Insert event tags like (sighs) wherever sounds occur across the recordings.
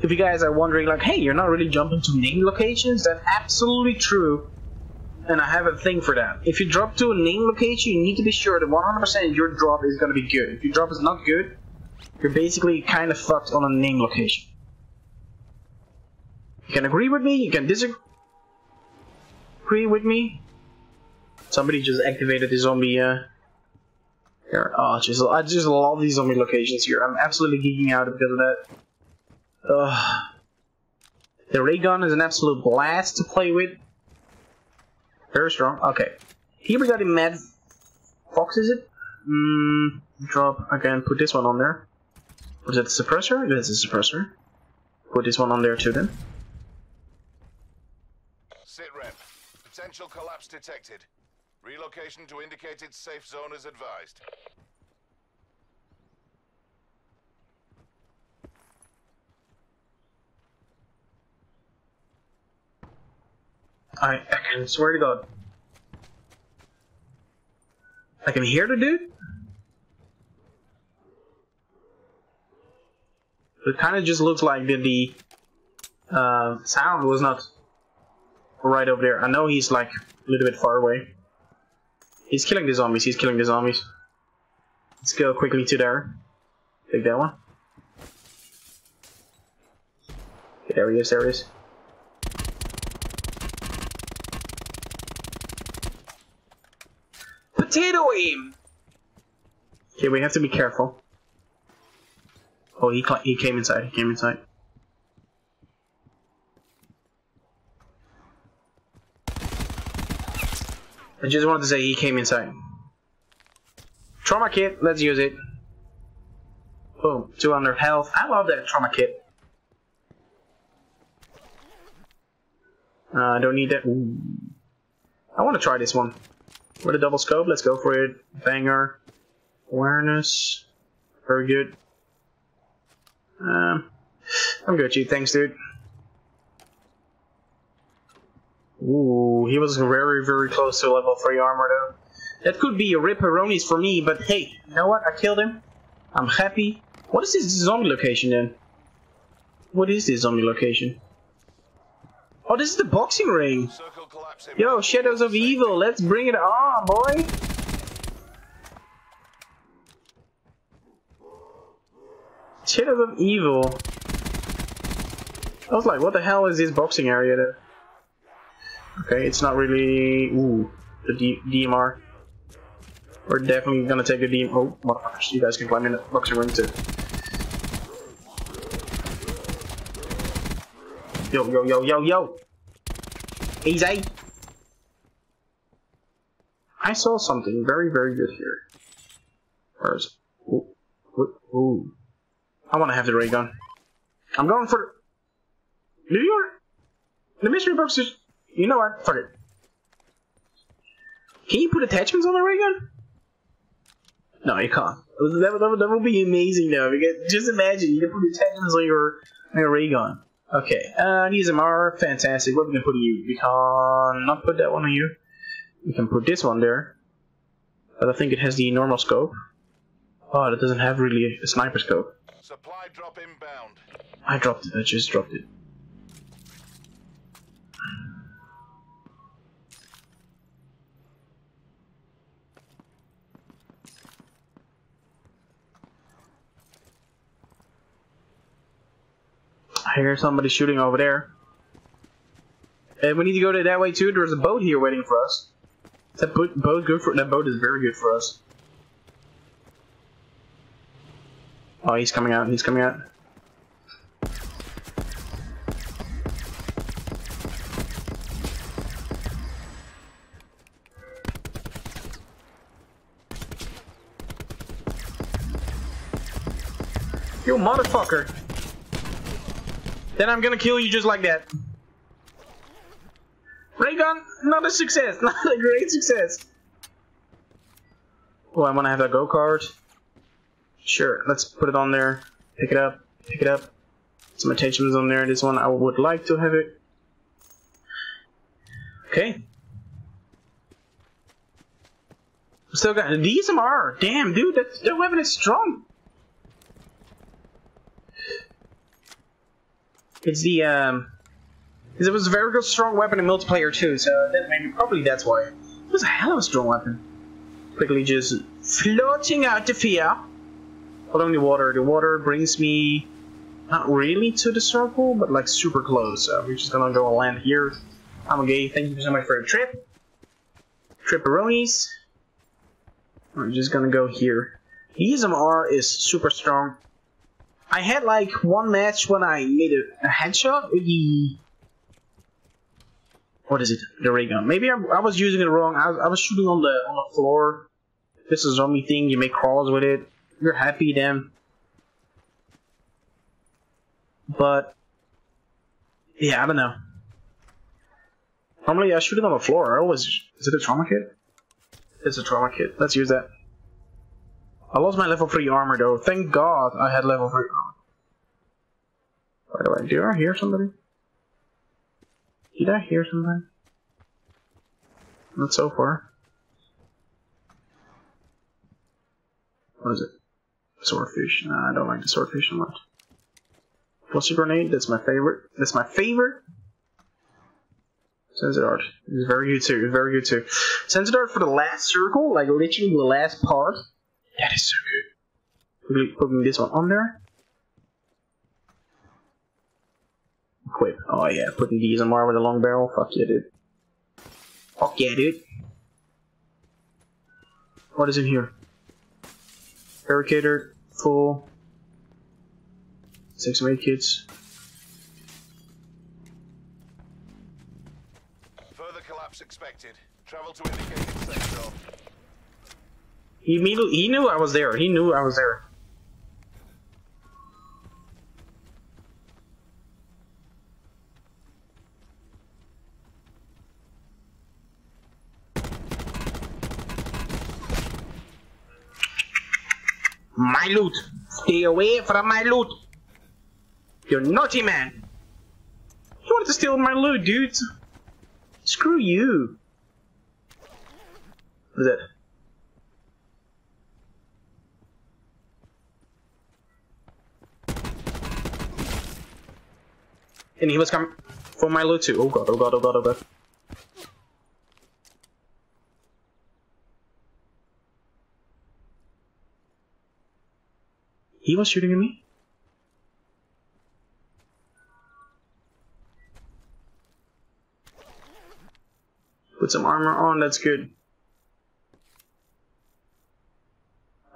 if you guys are wondering, like, hey, you're not really jumping to name locations, that's absolutely true. And I have a thing for that. If you drop to a name location, you need to be sure that 100% your drop is going to be good. If your drop is not good, you're basically kind of fucked on a name location. You can agree with me, you can disagree with me. Somebody just activated the zombie, uh... Here. Oh, just, I just love these zombie locations here. I'm absolutely geeking out because of that. Ugh. The ray gun is an absolute blast to play with. Very strong. Okay. Here we got a mad fox, is it? Mm, drop. again. put this one on there. Was that a suppressor? That's a suppressor. Put this one on there too then. Sit rep. Potential collapse detected. Relocation to indicated safe zone is advised. I, can swear to God. I can hear the dude. It kind of just looks like the, the uh, sound was not right over there. I know he's like a little bit far away. He's killing the zombies. He's killing the zombies. Let's go quickly to there. Take that one. Okay, there he is. There he is. Potato him! Okay, we have to be careful. Oh, he he came inside. He came inside. I just wanted to say he came inside. Trauma kit, let's use it. Boom, 200 health. I love that trauma kit. Uh, I don't need that. Ooh. I want to try this one. With a double scope, let's go for it. Banger. Awareness. Very good. Um, I'm good, Chief. Thanks, dude. Ooh, he was very, very close to level 3 armor, though. That could be a ripperonis for me, but hey, you know what? I killed him. I'm happy. What is this zombie location, then? What is this zombie location? Oh, this is the boxing ring. Yo, Shadows of Evil, let's bring it on, boy. Shadows of Evil. I was like, what the hell is this boxing area there? Okay, it's not really... Ooh, the D DMR. We're definitely gonna take a DM... Oh, motherfuckers, you guys can climb in the boxing ring too. Yo, yo, yo, yo, yo! Easy! I saw something very, very good here. Where is it? Ooh. Ooh. Ooh. I want to have the ray gun. I'm going for... New York? The mystery box is... You know what? Fuck it. Can you put attachments on the ray gun? No, you can't. That, that, that would be amazing though. Because just imagine you can put attachments on your, on your ray gun. Okay, uh, these are fantastic. What are we going to put on you? We can not put that one on you. We can put this one there. But I think it has the normal scope. Oh, that doesn't have really a sniper scope. Supply drop inbound. I dropped it. I just dropped it. I hear somebody shooting over there. And we need to go to that way too. There's a boat here waiting for us. That boat, boat good for? That boat is very good for us. Oh, he's coming out. He's coming out. You motherfucker! Then I'm gonna kill you just like that. Not a success, (laughs) not a great success. Oh, I wanna have that go-kart. Sure, let's put it on there. Pick it up, pick it up. Some attachments on there. This one I would like to have it. Okay. Still got DSMR. Damn, dude, that, that weapon is strong. It's the um. It was a very good strong weapon in multiplayer too, so that maybe probably that's why. It was a hell of a strong weapon. Quickly just floating out the fear. Following the water. The water brings me not really to the circle, but like super close. So we're just gonna go and land here. I'm okay. Thank you so much for the trip. Tripperonis. I'm just gonna go here. The ESMR is super strong. I had like one match when I made a, a headshot with the what is it? The ray gun. Maybe I, I was using it wrong. I, I, was shooting on the on the floor. This is zombie thing. You make crawls with it. You're happy then. But yeah, I don't know. Normally I shoot it on the floor. I always is it a trauma kit? It's a trauma kit. Let's use that. I lost my level 3 armor though. Thank god I had level 3 armor. By the way, do I hear somebody? Did I hear something? Not so far. What is it? Swordfish. Nah, I don't like the swordfish a lot. Cluster grenade, that's my favorite. That's my favorite. Sensor dart. It's very good too. Very good too. Sensor dart for the last circle, like literally the last part. That is so good. Putting this one on there. Equip. Oh yeah, putting these on more with a long barrel. Fuck yeah, dude. Fuck yeah, dude. What is in here? Barricader, full. Six eight kits. Further collapse expected. Travel to indicated sector. He, he knew I was there. He knew I was there. My loot! Stay away from my loot! You're naughty man! You wanted to steal my loot, dude! Screw you! What is that? And he was coming for my loot too. Oh god, oh god, oh god, oh god. He was shooting at me? Put some armor on, that's good.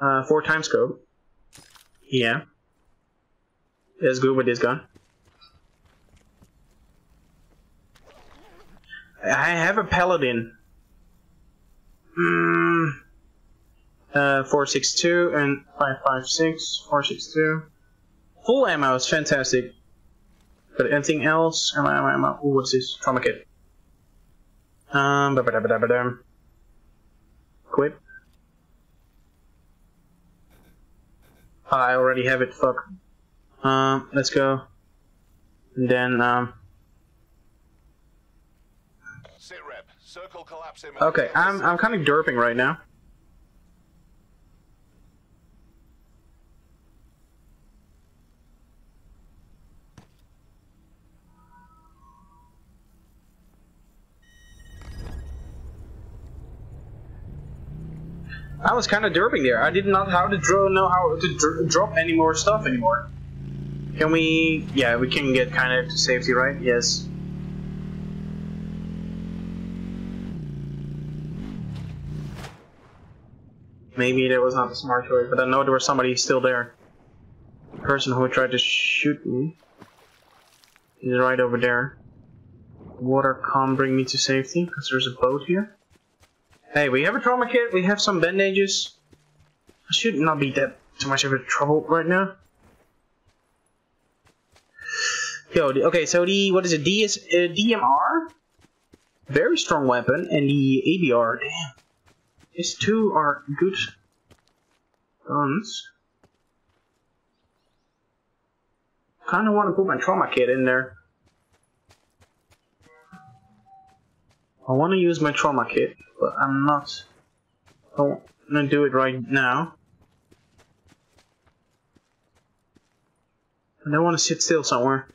Uh, four times scope. Yeah. That's good with this gun. I have a paladin. Hmm. Uh, 462 and 556, 462. Full ammo is fantastic. But anything else? Ammo, ammo, ammo. Ooh, what's this? Trauma kit. Um, ba -ba -da -ba -da -ba -da. Quit. I already have it, fuck. Um, let's go. And then, um... Sit rep. Circle collapse Okay, I'm, I'm kind of derping right now. I was kind of derping there. I did not how to draw, know how to dr drop any more stuff anymore. Can we? Yeah, we can get kind of to safety, right? Yes. Maybe that was not a smart choice, but I know there was somebody still there. The person who tried to shoot me. He's right over there. Water can't bring me to safety because there's a boat here. Hey, we have a trauma kit, we have some bandages. I should not be that too much of a trouble right now. Yo, okay, so the, what is it, DS, uh, DMR? Very strong weapon, and the ABR, damn. These two are good guns. Kinda wanna put my trauma kit in there. I wanna use my trauma kit but I'm not I'm gonna do it right now. I don't want to sit still somewhere.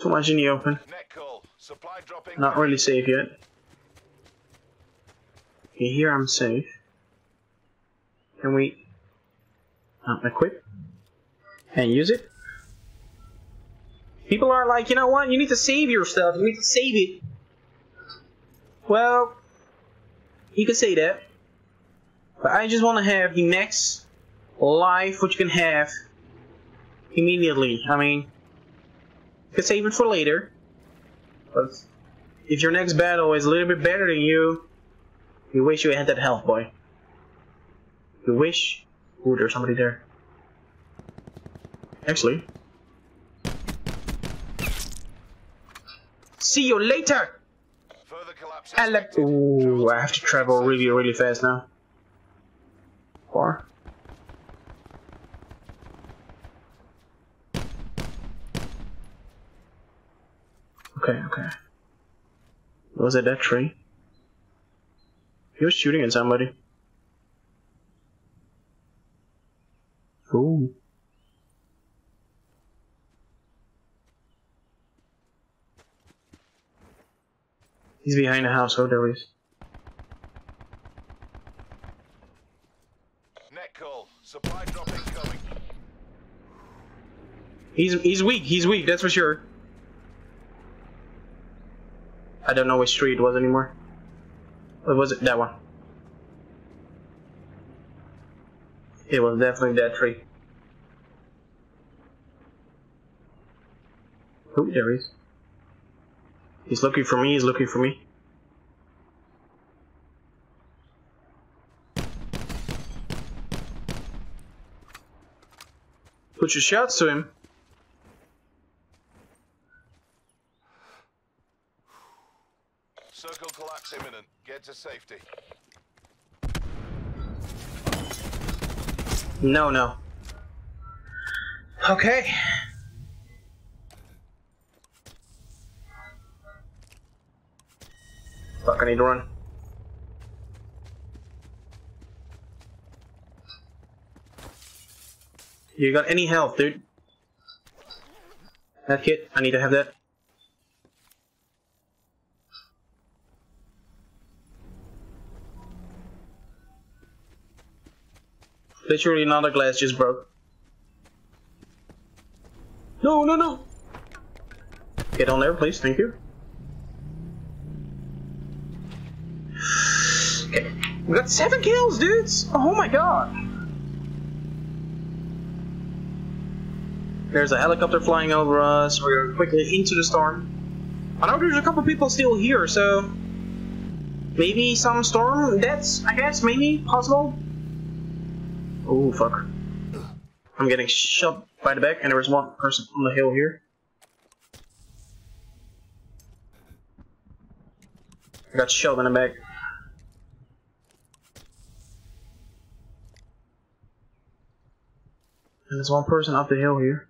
Too much in the open. Net call. Supply dropping. Not really safe yet. Okay, here I'm safe. Can we um, equip and use it? People are like, you know what? You need to save your stuff. You need to save it. Well, you can say that. But I just want to have the next life which you can have immediately. I mean, you can save it for later. But if your next battle is a little bit better than you, you wish you had that health, boy. You wish. Ooh, there's somebody there. Actually. See you later! Ooh, I have to travel really, really fast now. Far. Okay, okay. Was it that tree? He was shooting at somebody. Ooh. He's behind the house, oh there he is. Net call. Supply drop incoming. He's he's weak. He's weak. That's for sure. I don't know which tree it was anymore. What was it? That one. It was definitely that tree. Oh, there he is. He's looking for me. He's looking for me. Put your shots to him. Circle collapse imminent. Get to safety. No, no. Okay. Need to run. You got any health, dude? That kit, I need to have that. Literally another glass just broke. No, no, no! Get on there, please, thank you. We got seven kills, dudes! Oh my god! There's a helicopter flying over us. We're quickly into the storm. I know there's a couple people still here, so maybe some storm deaths, I guess, maybe possible. Oh fuck. I'm getting shot by the back, and there was one person on the hill here. I got shot in the back. There's one person up the hill here.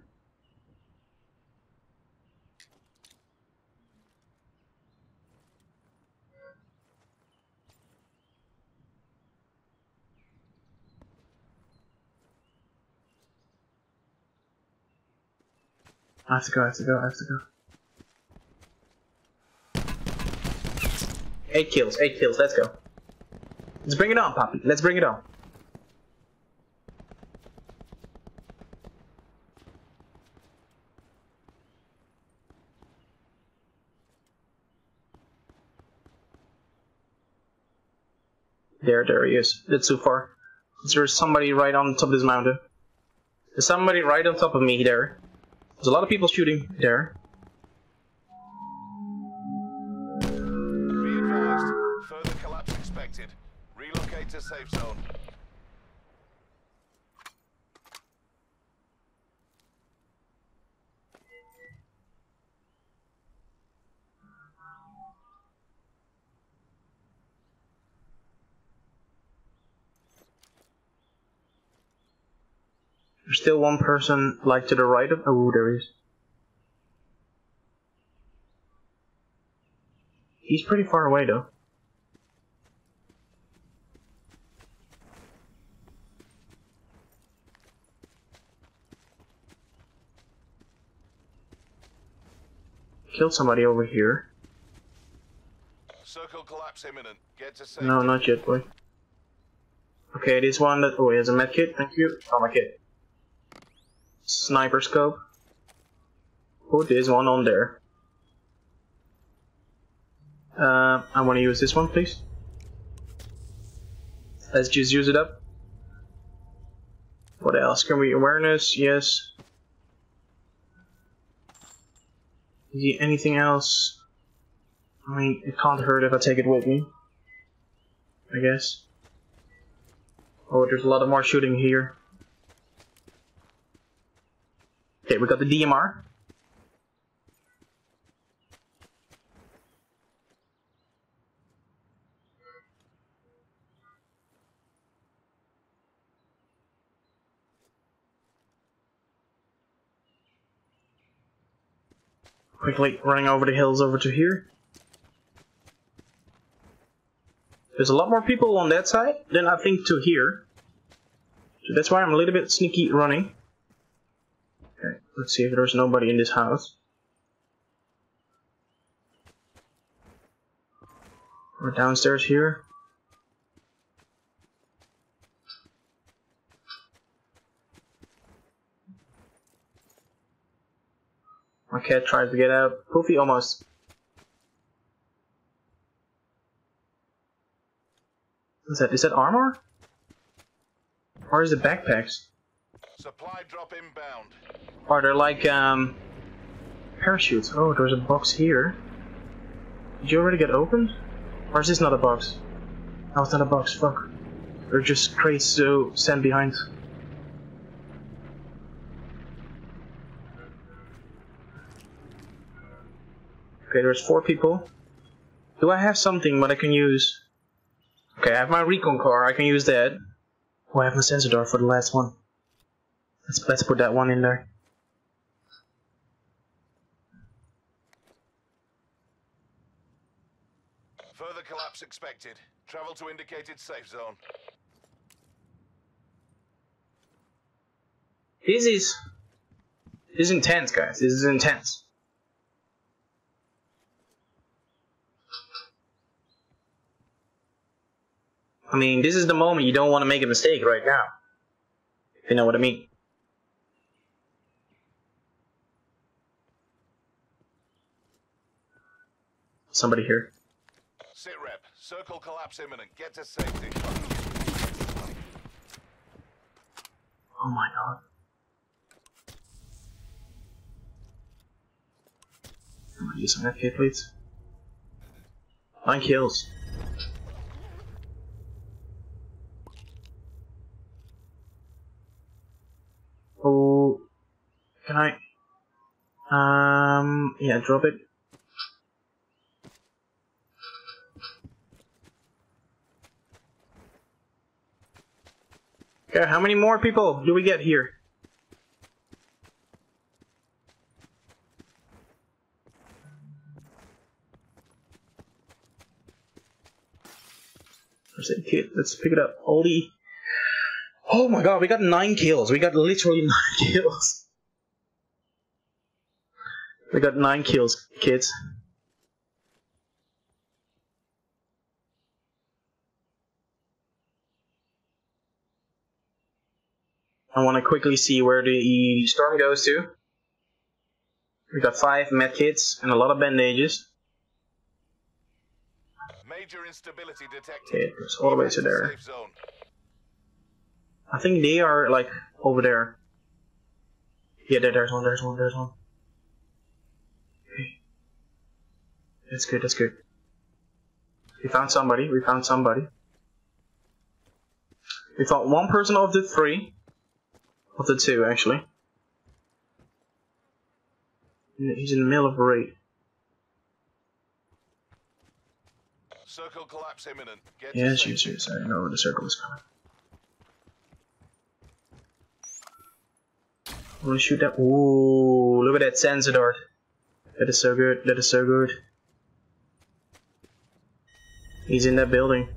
I have to go, I have to go, I have to go. Eight kills, eight kills, let's go. Let's bring it on, Poppy. Let's bring it on. There, there he is. That's too far. There's somebody right on top of this mountain. There's somebody right on top of me there. There's a lot of people shooting there. Be advised. Further collapse expected. Relocate to safe zone. There's still one person like to the right of. Oh, there is. He's pretty far away though. killed somebody over here. Circle collapse imminent. Get to safety. No, not yet, boy. Okay, this one that. Oh, he has a med kit. Thank you. Oh, my kit. Sniper scope. Put this one on there. Uh, I want to use this one, please. Let's just use it up. What else? Can we awareness? Yes. Is there anything else? I mean, it can't hurt if I take it with me. I guess. Oh, there's a lot of more shooting here. Okay, we got the DMR. Quickly running over the hills over to here. There's a lot more people on that side than I think to here. So that's why I'm a little bit sneaky running. Let's see if there's nobody in this house. We're downstairs here. My cat tries to get out. Poofy almost. Is that is that armor? Or is it backpacks? Supply drop inbound. Or they're like um parachutes. Oh, there's a box here. Did you already get opened? Or is this not a box? No, it's not a box, fuck. They're just crates to stand behind. Okay, there's four people. Do I have something what I can use? Okay, I have my recon car, I can use that. Oh, I have my sensor dart for the last one. Let's let's put that one in there. Further collapse expected. Travel to indicated safe zone. This is this is intense, guys. This is intense. I mean, this is the moment you don't want to make a mistake right now. If you know what I mean. Somebody here. Sit rep. Circle collapse imminent. Get to safety. Oh my god. Somebody use some FK please. Nine kills. Oh, can I? Um, yeah, drop it. Okay, how many more people do we get here? Let's pick it up. Holy. Oh my god, we got nine kills. We got literally (laughs) nine kills. We got nine kills, kids. I want to quickly see where the storm goes to. We got five medkits and a lot of bandages. Major instability detected. Okay, it's all the way to there. I think they are like over there. Yeah, there, there's one, there's one, there's one. Okay. That's good, that's good. We found somebody, we found somebody. We found one person of the three. Of the two, actually. He's in the middle of a raid. Circle collapse imminent. Get Yes, yes, yes. I know where the circle is coming. I'm gonna shoot that. Ooh, look at that sensor dart. That is so good. That is so good. He's in that building.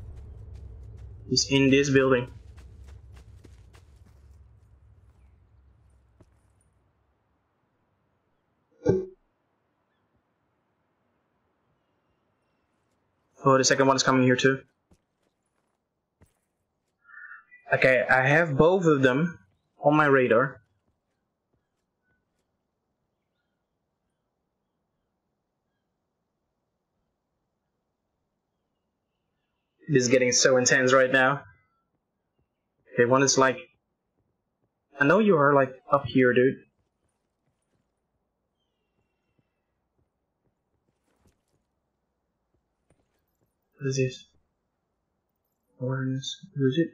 He's in this building. Oh, the second one is coming here too. Okay, I have both of them on my radar. This is getting so intense right now. Okay, one is like... I know you are like up here, dude. What is this? Awareness. Who is it?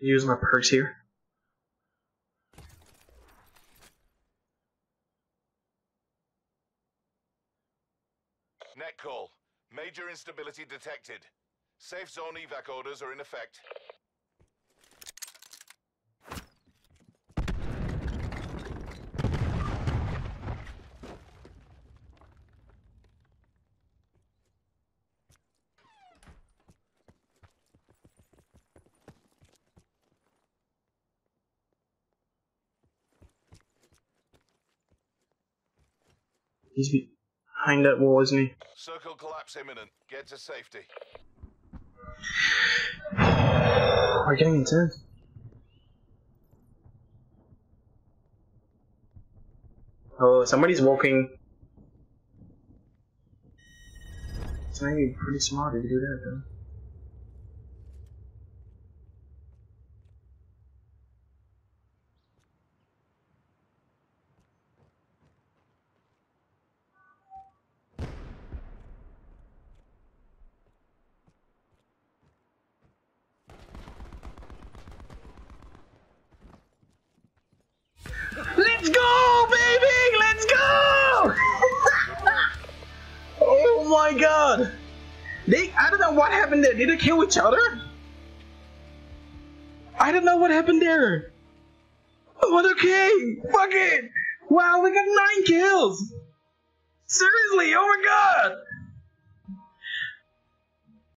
Use my perks here. Net call. Major instability detected. Safe zone evac orders are in effect. He's behind that wall, isn't he? Circle collapse imminent. Get to safety. (sighs) We're getting intense. Oh, somebody's walking. It's maybe pretty smart if you do that, though. What happened there. Did they kill each other? I don't know what happened there. But okay, fuck it. Wow, we got nine kills. Seriously, oh my god.